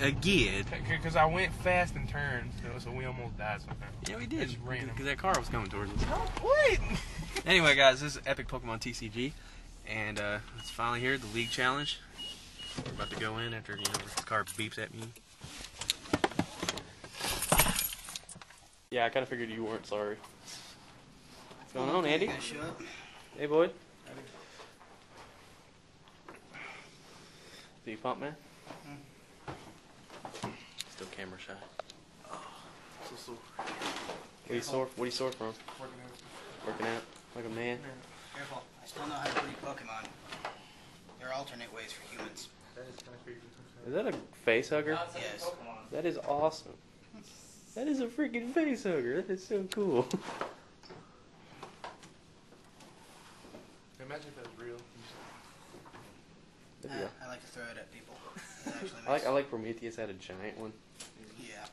again. Because I went fast in turns, so, so we almost died sometime. Yeah, we did. Because that car was coming towards us. Wait! Anyway, guys, this is Epic Pokemon TCG, and uh, it's finally here, the League Challenge. We're about to go in after you know the car beeps at me. Yeah, I kind of figured you weren't sorry. What's going on, Andy? Guys show up. Hey, Boyd. Do you pump, man? Still camera shy. So, so, What are you sore? What are you sore from? Working out Working out like a man. Careful. I still know how to breed Pokemon. There are alternate ways for humans. that is kind of creepy. Is that a face hugger? Yes. That is awesome. That is a freaking face hugger. That is so cool. Imagine if that was real. There Uh. I like to throw it at people. It actually I like makes- I like Prometheus had a giant one. Yeah.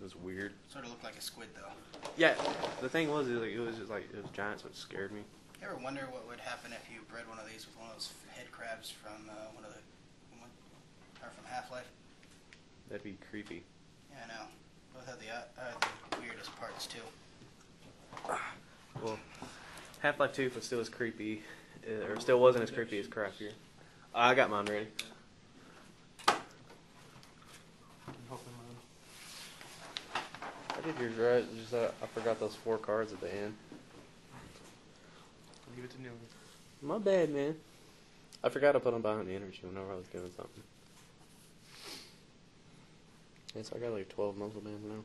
It was weird. Sort of looked like a squid, though. Yeah, the thing was, is like, it was just like it was giant, so it scared me. You ever wonder what would happen if you bred one of these with one of those head crabs from uh, one of the, or from Half Life? That'd be creepy. Yeah, I know. Both have the, uh, uh, the weirdest parts too. Well, Half Life Two was still as creepy, uh, or still wasn't as creepy as Craftier. I got mine ready. Hoping, I did yours right. Just that I forgot those four cards at the end. Leave it to Neil. My bad, man. I forgot to put them behind the energy whenever I was doing something. Yes, I got like 12 muscle bands now.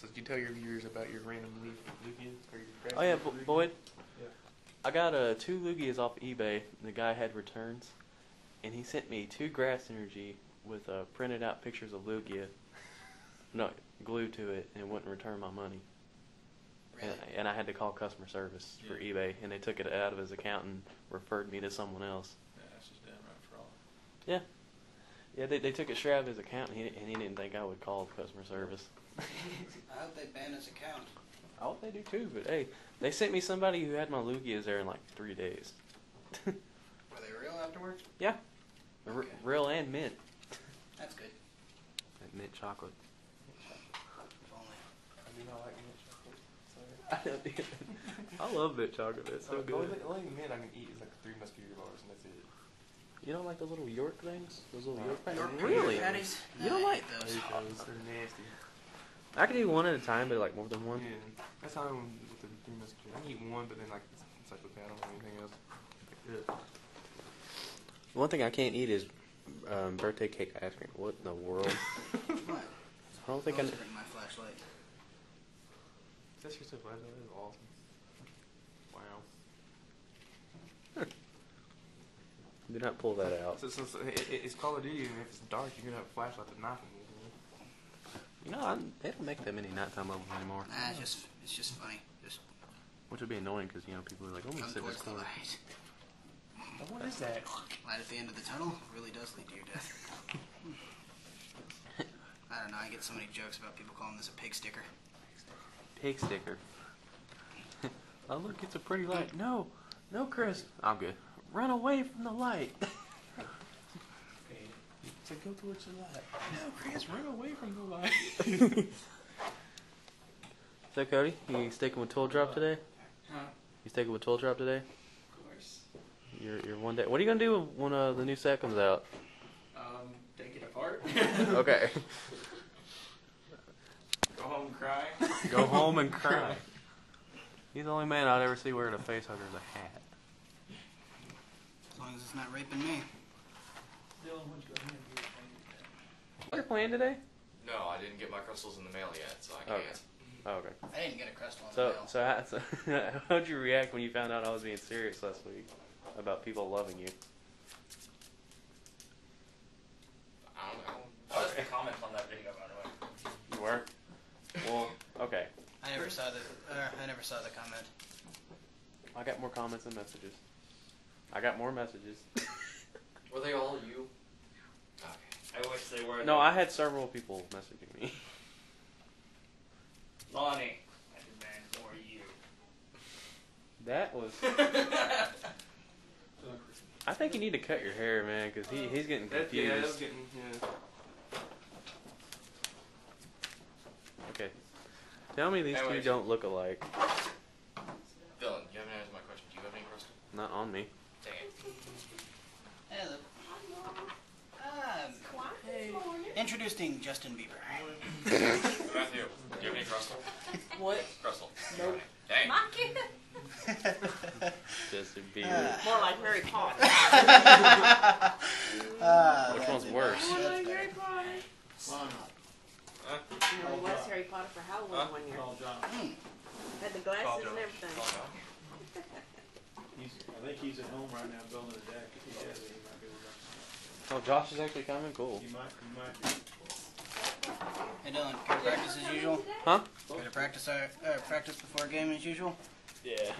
So, did you tell your viewers about your random leaf, Lugia? Or your Oh yeah, leaf Lugia? Boyd. Yeah. I got uh, two Lugias off eBay. The guy had returns, and he sent me two grass energy with uh, printed out pictures of Lugia, no glued to it, and wouldn't return my money. Really? And, and I had to call customer service for eBay, and they took it out of his account and referred me to someone else. Yeah, that's just downright fraud. Yeah, Yeah, they, they took it straight out of his account, and he, and he didn't think I would call customer service. I hope they ban his account. I hope they do too, but hey, they sent me somebody who had my Lugias there in like three days. Were they real afterwards? Yeah. Okay. real and mint. That's good. Like mint chocolate. If only. I do not like mint chocolate. Sorry. I love mint chocolate. It's so Uh, the only, good. the only mint I can eat is like three musketeer bars, and that's it. You don't like the little York things? Those little Uh, York things? York really? patties? You don't I like hate those. those. They're nasty. I can eat one at a time, but like more than one. Yeah. That's how I'm with the three musketeers. I can eat one, but then like it's, it's like okay, I don't have anything else. Like, ugh. One thing I can't eat is um, birthday cake ice cream. What in the world? What? I don't think I. I was bring my flashlight. That's your stuff. That is awesome. Wow. Do not pull that out. So, so, so it, it- it's Call of Duty, and if it's dark, you're gonna have a flashlight to knock them. You know, I, they don't make that many nighttime levels anymore. Nah, it's just it's just funny. Just Which would be annoying because you know people are like, "Oh, I'm gonna sit in this corner." Light. Oh, what is that? Light at the end of the tunnel really does lead to your death. I don't know. I get so many jokes about people calling this a pig sticker. Pig sticker. oh look, it's a pretty light. No, no, Chris. I'm good. Run away from the light. So go towards the light. No, Chris, run away from the light. so Cody, you sticking with Tool Drop today? Huh? You sticking with Tool Drop today? Of course. You're, you're one day. What are you gonna do when uh, the new set comes out? Um, take it apart. Okay. Go home and cry. Go home and cry. He's the only man I'd ever see wearing a face hugger as a hat. As long as it's not raping me. What you playing today? No, I didn't get my crystals in the mail yet, so I Okay. can't. Oh, okay. I didn't get a crystal in the mail. so, how, so how'd you react when you found out I was being serious last week about people loving you? I don't know. I just the comments on that video, by the way. You were? Well, okay. I never saw the. Uh, I never saw the comment. I got more comments than messages. I got more messages. Were they all you? Okay. I wish they were. No, I had several people messaging me. Lonnie, I demand more you. That was. I think you need to cut your hair, man, because he, he's getting That, yeah, that was confused. getting yeah. Okay. Tell me these two don't look alike. Dylan, you haven't answered my question. Do you have any crystal? Not on me. Dang it. Yeah, the, um, introducing Justin Bieber. Matthew, do you have any crystal? What? Crystal. Nope. Dang. My kid. Justin Bieber. Ah. More like Harry Potter. Ah, Which one's worse? More That's like. Harry Potter. Huh? You know, was Harry Potter for Halloween Huh? one year. Hmm. Had the Call glasses John. and everything. Call John. He's, I think he's at home right now building a deck. If he has it, he might be able to. Oh, Josh is actually coming. Cool. He might, he might be. Hey Dylan, care to practice as usual? Huh? Care to practice, uh, uh, practice before a game as usual? Yeah.